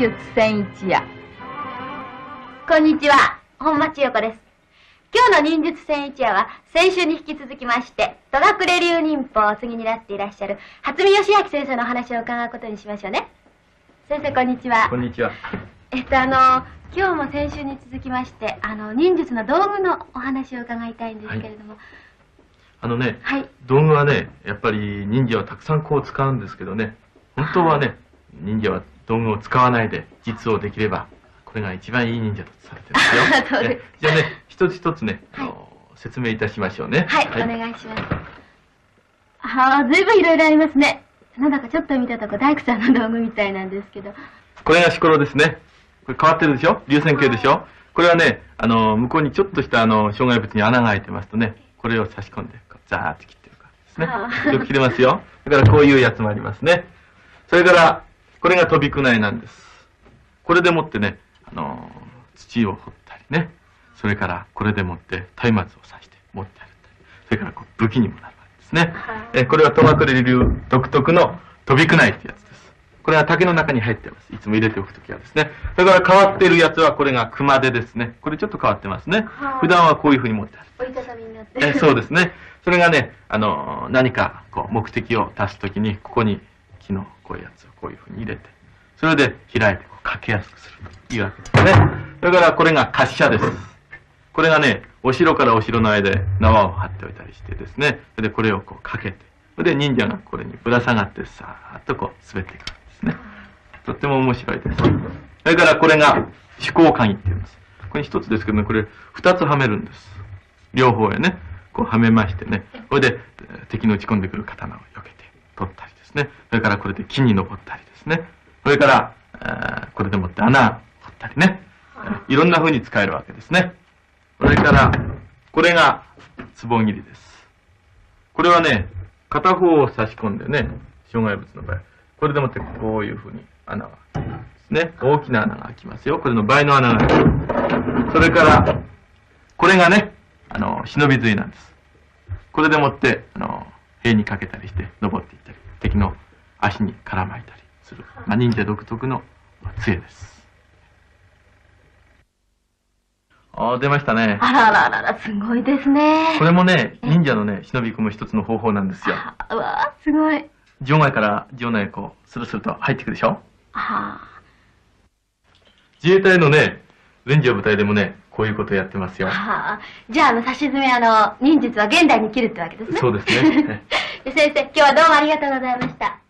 術千一夜。こんにちは。本間千代子です。今日の忍術千一夜は先週に引き続きまして戸隠流忍法を次になっていらっしゃる初見義明先生のお話を伺うことにしましょうね。先生こんにちは。こんにちは。えっとあの今日も先週に続きましてあの忍術の道具のお話を伺いたいんですけれども、あのね、はい。道具はねやっぱり忍者はたくさんこう使うんですけどね。本当はね忍者は道具を使わないで実をできればこれが一番いい忍者とされてますよ。ね。じゃあね一つ一つね、はい。説明いたしましょうね。はい、お願いします。ああずいぶんいろいろありますね。なんだかちょっと見たとこ大工さんの道具みたいなんですけど。これがシコロですね。これ変わってるでしょ？流線形でしょ？これはねあの向こうにちょっとしたあの障害物に穴が開いてますとねこれを差し込んでザーッと切ってるからですね。よく切れますよ。だからこういうやつもありますね。それからこれが飛びくいなんです。これでもってねあの土を掘ったりね。それからこれでもって松明を刺して持って歩ったり。それからこう武器にもなるわけですね。えこれは戸隠流独特の飛びくないってやつです。これは竹の中に入ってます。いつも入れておくときはですね。それから変わっているやつはこれが熊手ですね。これちょっと変わってますね。はい。普段はこういうふうに持ってある折りたたみになって。えそうですね。それがね、あの、何かこう目的を達すときに、ここに木のこういうやつをこういうふうに入れて、それで開いてこうかけやすくするというわけですね。だからこれが滑車です。これがね、お城からお城の間で縄を張っておいたりしてですね、それでこれをこうかけて、それで忍者がこれにぶら下がってさーっとこう滑っていくんですね。とっても面白いです。それからこれが思考鍵って言うんです。これ一つですけどね、これ二つはめるんです。両方へね、こうはめましてね、これで敵の打ち込んでくる刀を避けてですね。それからこれで木に登ったりですね。それから、えーこれでもって穴を掘ったりね。えーいろんな風に使えるわけですね。それから、これが壺切りです。これはね、片方を差し込んでね、障害物の場合、これでもってこういう風に穴が開きますね。大きな穴が開きますよ。これの倍の穴が開く。それから、これがね、あの、忍び杖なんです。これでもって、あの、塀にかけたりして登っていったり、敵の足に絡まいたりする、まあ、忍者独特のまあ杖です。ああ、出ましたね。あらあらあらあらすごいですねこれもね、忍者のね、忍び込む一つの方法なんですよ。あうわあすごい場外から場内へこう、スルスルと入ってくるでしょ？あ自衛隊のね、連城部隊でもね、こういうことやってますよあ。はあじゃああの差し詰めあの忍術は現代に生きるってわけですねそうですね。先生今日はどうもありがとうございました。